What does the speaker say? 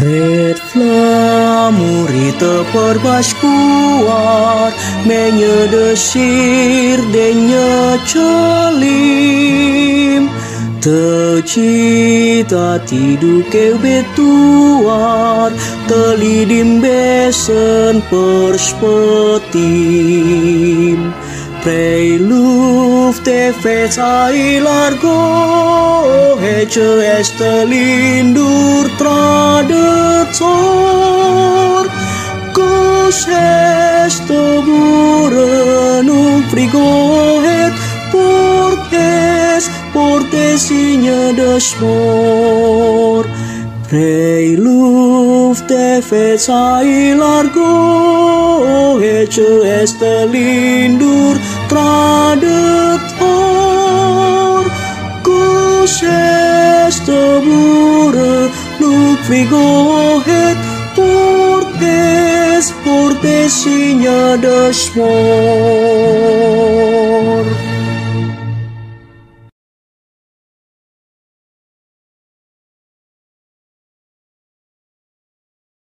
Fred flamuri teperbas kuat Menye desir denya celim Tercita tidu ke betuar Telidim besen perspetim Pray te fetai largo Hece este lindur tradetor Cos este burenu frigohet Portes, portes inha desmor Pray luft te fetai largo Hece este lindur tradetor frigohet Portes, portes inha desmor